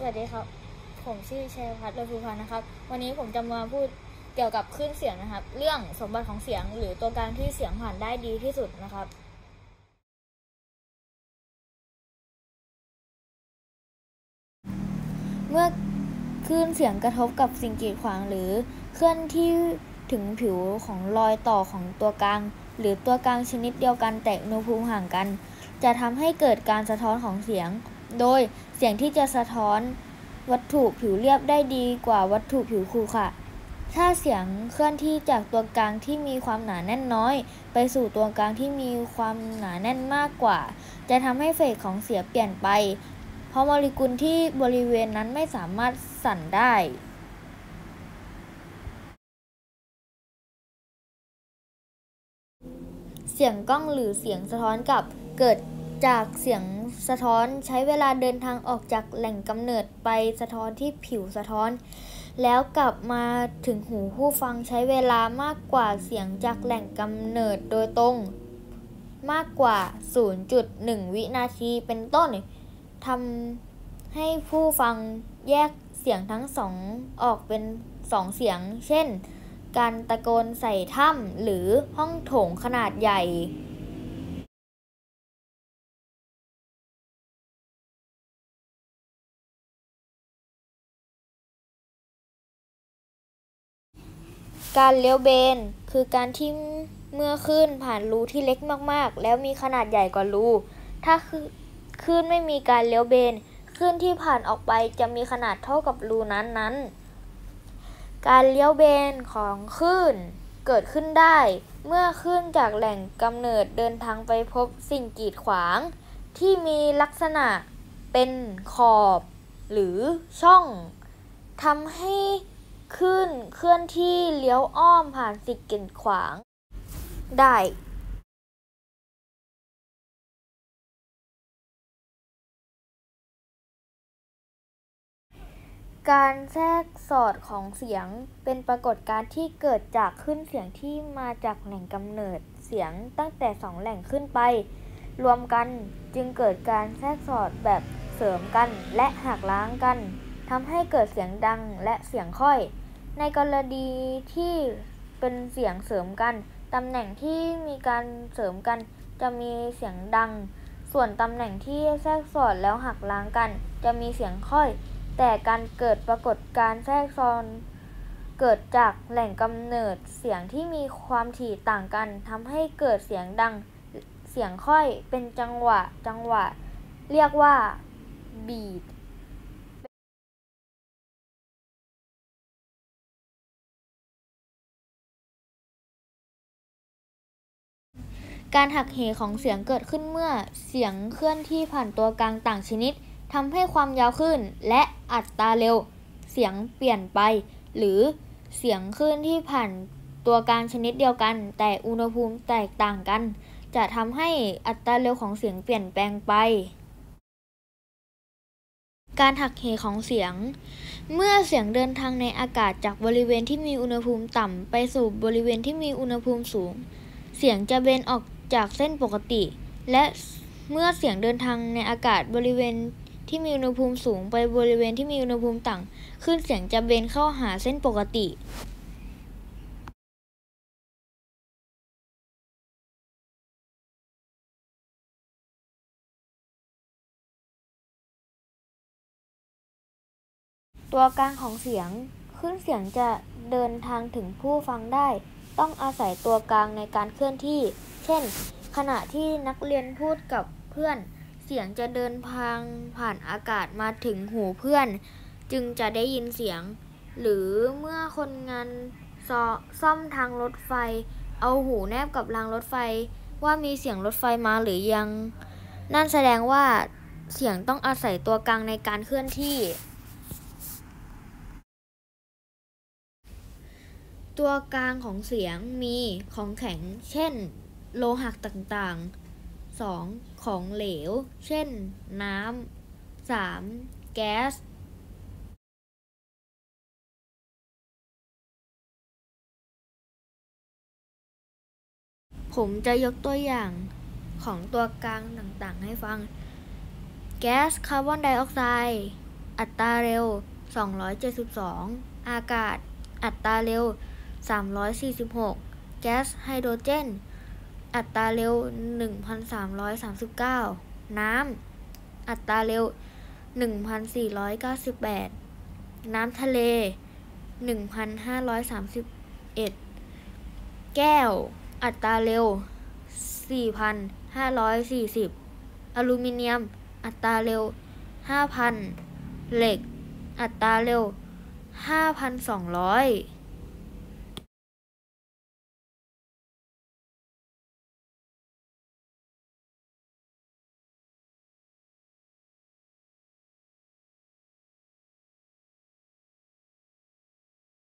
สวัสดีครับ ผมชื่อชัยพัฒน์เลภูพันธ์นะครับ วันนี้ผมจะมาพูดเกี่ยวกับคลื่นเสียงนะครับ เรื่องสมบัติของเสียงหรือตัวกางที่เสียงผ่านได้ดีที่สุดนะครับ เมื่อคลื่นเสียงกระทบกับสิ่งกีดขวางหรือเคลื่อนที่ถึงผิวของรอยต่อของตัวกลาง หรือตัวกลางชนิดเดียวกันแต่อุณหภูมิห่างกัน จะทำให้เกิดการสะท้อนของเสียง โดยเสียงที่จะสะท้อนวัตถุผิวเรียบได้ดีกว่าวัตถุผิวขรุขระถ้าเสียงเคลื่อนที่จากตัวกลางที่มีความหนาแน่นน้อย ไปสู่ตัวกลางที่มีความหนาแน่นมากกว่า จะทำให้เฟสของเสียงเปลี่ยนไป เพราะโมเลกุลที่บริเวณนั้นไม่สามารถสั่นได้เสียงกล้องหรือเสียงสะท้อนกลับเกิดจากเสียง สะท้อนใช้เวลาเดินทางออกจากแหล่งกำเนิดไปสะท้อนที่ผิวสะท้อน แล้วกลับมาถึงหูผู้ฟังใช้เวลามากกว่าเสียงจากแหล่งกำเนิดโดยตรง มากกว่า 0.1 วินาทีเป็นต้นทำให้ผู้ฟังแยกเสียงทั้งสองออกเป็นสองเสียง เช่น การตะโกนใส่ถ้ำหรือห้องโถงขนาดใหญ่ การเลี้ยวเบน คือการที่เมื่อคลื่นผ่านรูที่เล็กมากๆ แล้วมีขนาดใหญ่กว่ารู ถ้าคลื่นไม่มีการเลี้ยวเบนคลื่นที่ผ่านออกไปจะมีขนาดเท่ากับรูนั้นๆ การเลี้ยวเบนของคลื่นเกิดขึ้นได้ เมื่อคลื่นจากแหล่งกำเนิดเดินทางไปพบสิ่งกีดขวาง ที่มีลักษณะเป็นขอบ หรือช่องทำให้ คลื่นเคลื่อนที่เลี้ยวอ้อมผ่านสิ่งกีดขวาง ได้การแทรกสอดของเสียงเป็นปรากฏการณ์ที่เกิดจากคลื่นเสียงที่มาจากแหล่งกำเนิดเสียงตั้งแต่สองแหล่งขึ้นไป รวมกันจึงเกิดการแทรกสอดแบบเสริมกันและหักล้างกัน ทำให้เกิดเสียงดังและเสียงค่อย ในกรณีที่เป็นเสียงเสริมกัน ตำแหน่งที่มีการเสริมกันจะมีเสียงดัง ส่วนตำแหน่งที่แทรกสอดแล้วหักล้างกัน จะมีเสียงค่อย แต่การเกิดปรากฏการแทรกซ้อนเกิดจากแหล่งกำเนิดเสียงที่มีความถี่ต่างกันทำให้เกิดเสียงดัง เสียงค่อยเป็นจังหวะ จังหวะ เรียกว่าบีท การหักเหของเสียงเกิดขึ้นเมื่อเสียงเคลื่อนที่ผ่านตัวกลางต่างชนิดทำให้ความยาวคลื่นและอัตราเร็ว เสียงเปลี่ยนไป หรือเสียงคลื่นที่ผ่านตัวกลางชนิดเดียวกัน แต่อุณหภูมิแตกต่างกัน จะทำให้อัตราเร็วของเสียงเปลี่ยนแปลงไป การหักเหของเสียง เมื่อเสียงเดินทางในอากาศจากบริเวณที่มีอุณหภูมิต่ำไปสู่บริเวณที่มีอุณหภูมิสูง เสียงจะเบนออก จากเส้นปกติ และเมื่อเสียงเดินทางในอากาศบริเวณที่มีอุณหภูมิสูงไปบริเวณที่มีอุณหภูมิต่ำคลื่นเสียงจะเบนเข้าหาเส้นปกติตัวกลางของเสียงคลื่นเสียงจะเดินทางถึงผู้ฟังได้ ต้องอาศัยตัวกลางในการเคลื่อนที่ เช่น ขณะที่นักเรียนพูดกับเพื่อน เสียงจะเดินทางผ่านอากาศมาถึงหูเพื่อน จึงจะได้ยินเสียง หรือเมื่อคนงานซ่อมทางรถไฟ เอาหูแนบกับรางรถไฟ ว่ามีเสียงรถไฟมาหรือยัง นั่นแสดงว่าเสียงต้องอาศัยตัวกลางในการเคลื่อนที่ ตัวกลางของเสียงมีของแข็ง เช่น โลหะต่างๆ 2. ของเหลว เช่น น้ำ 3. แก๊สผมจะยกตัวอย่างของตัวกลางต่างๆ ให้ฟัง แก๊สคาร์บอนไดออกไซด์ อัตราเร็ว 272 อากาศ อัตราเร็ว 346 แก๊สไฮโดรเจน อัตราเร็ว 1,339 น้ำ อัตราเร็ว 1,498 น้ำทะเล 1,531 แก้ว อัตราเร็ว 4,540 อลูมิเนียม อัตราเร็ว 5,000 เหล็ก อัตราเร็ว 5,200